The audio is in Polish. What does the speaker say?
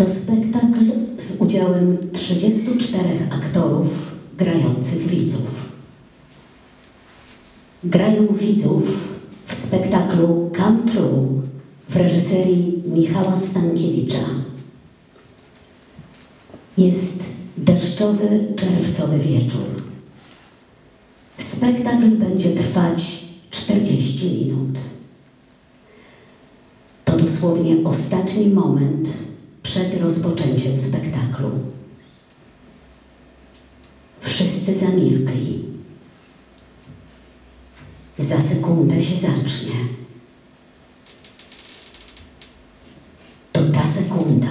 To spektakl z udziałem 34 aktorów grających widzów. Grają widzów w spektaklu Come True w reżyserii Michała Stankiewicza. Jest deszczowy, czerwcowy wieczór. Spektakl będzie trwać 40 minut. To dosłownie ostatni moment przed rozpoczęciem spektaklu. Wszyscy zamilkli. Za sekundę się zacznie. To ta sekunda.